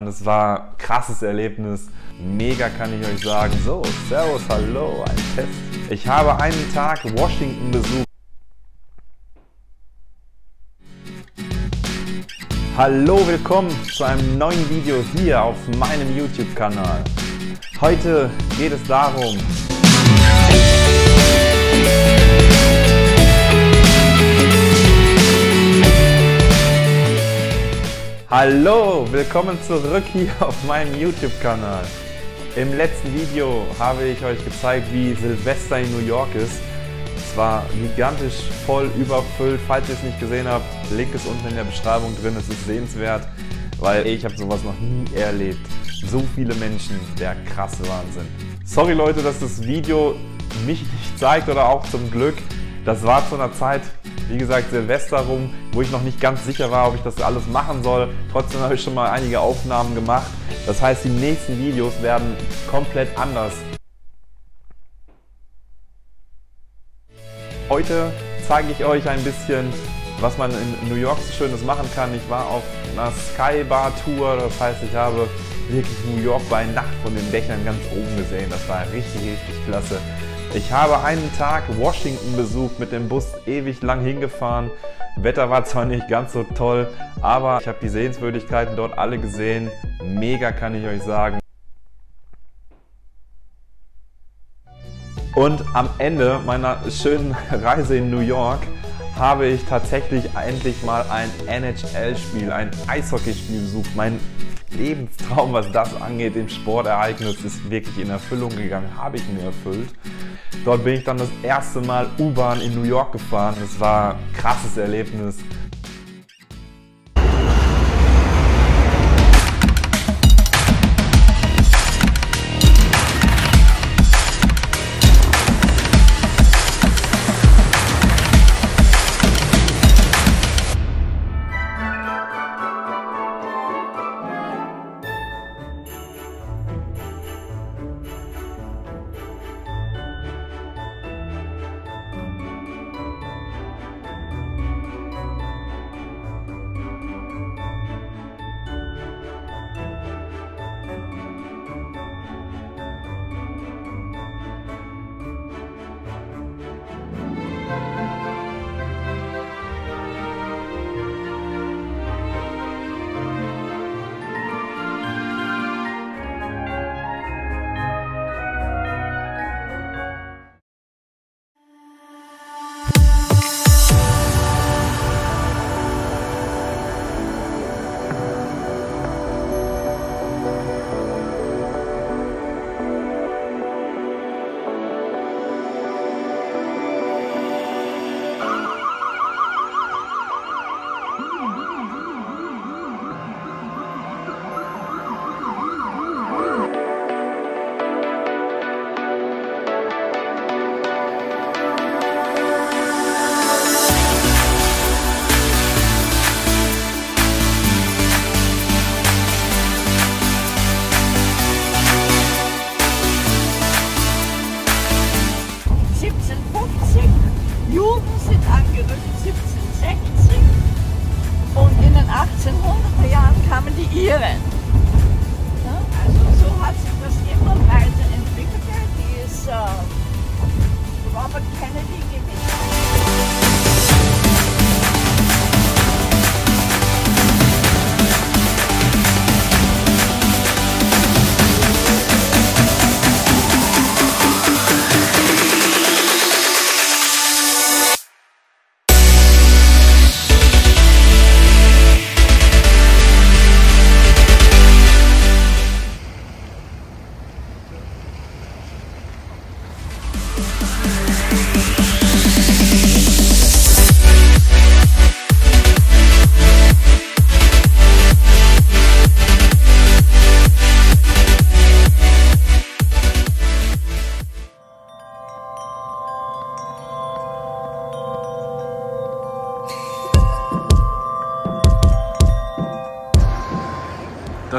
Das war ein krasses Erlebnis. Mega kann ich euch sagen. So, Servus, hallo, ein Test. Ich habe einen Tag Washington besucht. Hallo, willkommen zu einem neuen Video hier auf meinem YouTube-Kanal. Heute geht es darum, Hallo, willkommen zurück hier auf meinem YouTube-Kanal. Im letzten Video habe ich euch gezeigt, wie Silvester in New York ist. Es war gigantisch voll überfüllt. Falls ihr es nicht gesehen habt, Link ist unten in der Beschreibung drin. Es ist sehenswert, weil ich habe sowas noch nie erlebt. So viele Menschen, der krasse Wahnsinn. Sorry Leute, dass das Video mich nicht zeigt oder auch zum Glück. Das war zu einer Zeit, wie gesagt, Silvester rum, wo ich noch nicht ganz sicher war, ob ich das alles machen soll. Trotzdem habe ich schon mal einige Aufnahmen gemacht. Das heißt, die nächsten Videos werden komplett anders. Heute zeige ich euch ein bisschen, was man in New York so Schönes machen kann. Ich war auf einer Skybar Tour, das heißt, ich habe wirklich New York bei Nacht von den Dächern ganz oben gesehen. Das war richtig, richtig klasse. Ich habe einen Tag Washington besucht, mit dem Bus ewig lang hingefahren. Wetter war zwar nicht ganz so toll, aber ich habe die Sehenswürdigkeiten dort alle gesehen. Mega kann ich euch sagen. Und am Ende meiner schönen Reise in New York habe ich tatsächlich endlich mal ein NHL-Spiel, ein Eishockeyspiel besucht. Mein Lebenstraum, was das angeht, im Sportereignis, ist wirklich in Erfüllung gegangen, habe ich mir erfüllt. Dort bin ich dann das erste Mal U-Bahn in New York gefahren. Das war ein krasses Erlebnis.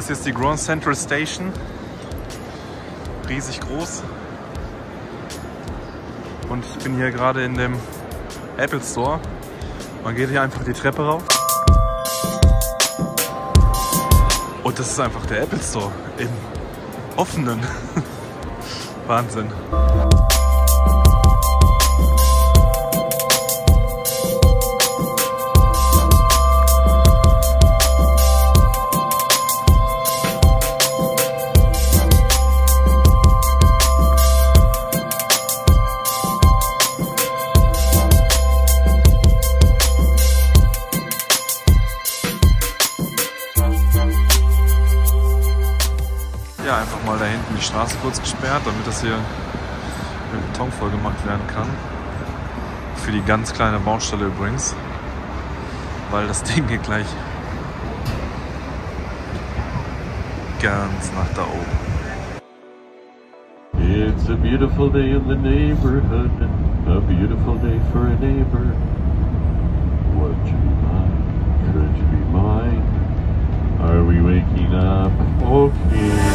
hier ist die Grand Central Station. Riesig groß. Und ich bin hier gerade in dem Apple Store. Man geht hier einfach die Treppe rauf. Und das ist einfach der Apple Store im offenen. Wahnsinn. Straße kurz gesperrt, damit das hier mit Beton voll gemacht werden kann. Für die ganz kleine Baustelle übrigens. Weil das Ding hier gleich ganz nach da oben. It's a beautiful day in the neighborhood, a beautiful day for a neighbor. Would you be mine? Could you be mine? Are we waking up? Okay.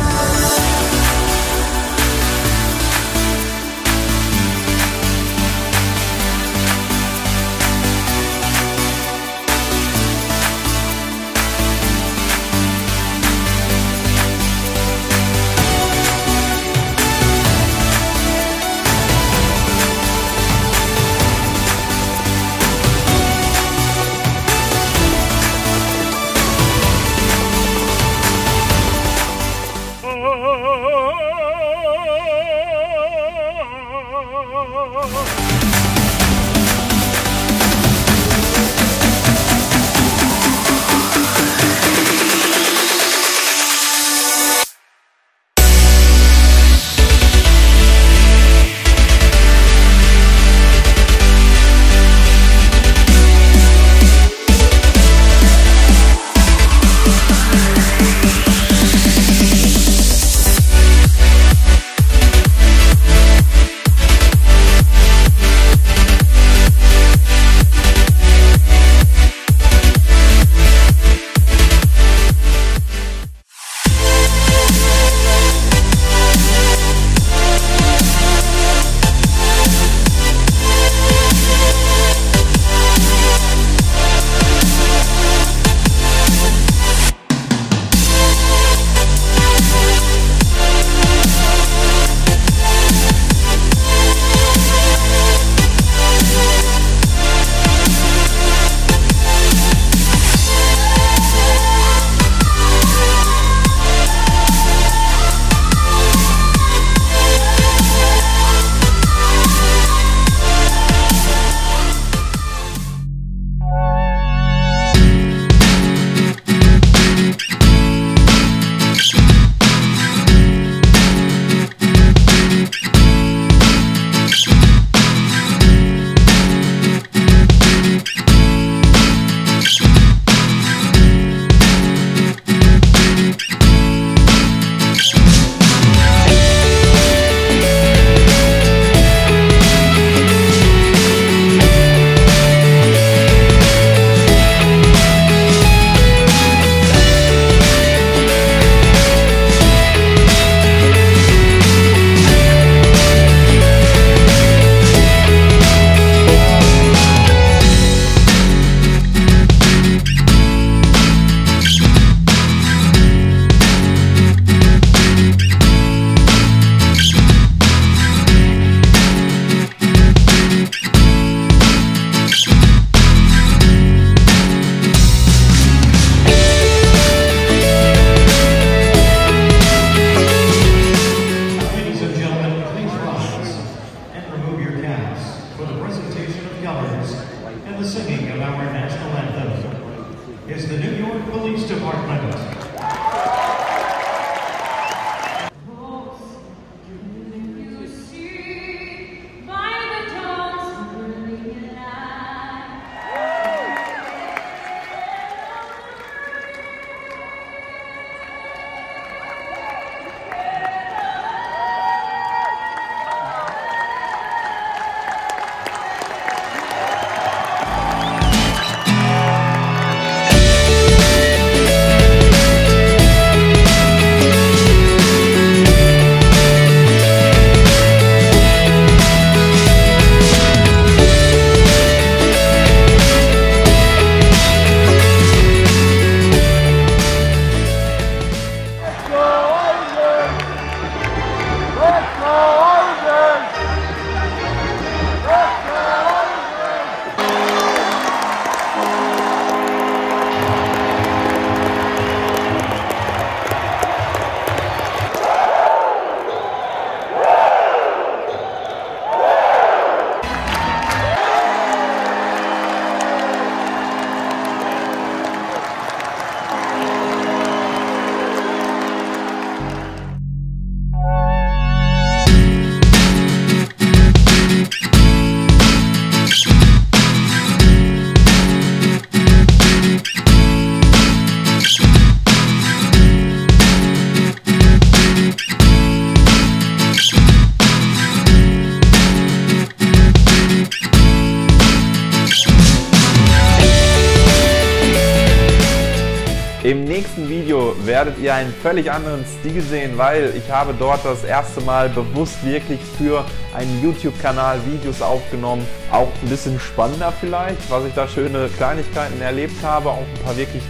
Nächsten Video werdet ihr einen völlig anderen Stil sehen, weil ich habe dort das erste Mal bewusst wirklich für einen YouTube-Kanal Videos aufgenommen. Auch ein bisschen spannender vielleicht, was ich da schöne Kleinigkeiten erlebt habe, auch ein paar wirklich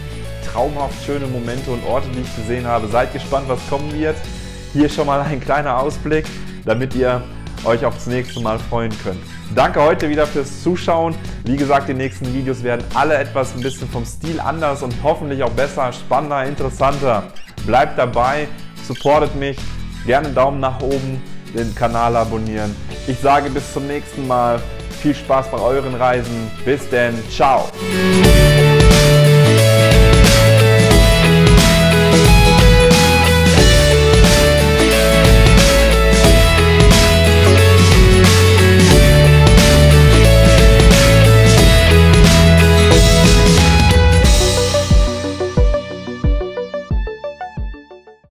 traumhaft schöne Momente und Orte, die ich gesehen habe. Seid gespannt, was kommen wird. Hier schon mal ein kleiner Ausblick, damit ihr euch aufs nächste Mal freuen könnt. Danke heute wieder fürs Zuschauen. Wie gesagt, die nächsten Videos werden alle etwas ein bisschen vom Stil anders und hoffentlich auch besser, spannender, interessanter. Bleibt dabei, supportet mich, gerne Daumen nach oben, den Kanal abonnieren. Ich sage bis zum nächsten Mal. Viel Spaß bei euren Reisen. Bis denn. Ciao.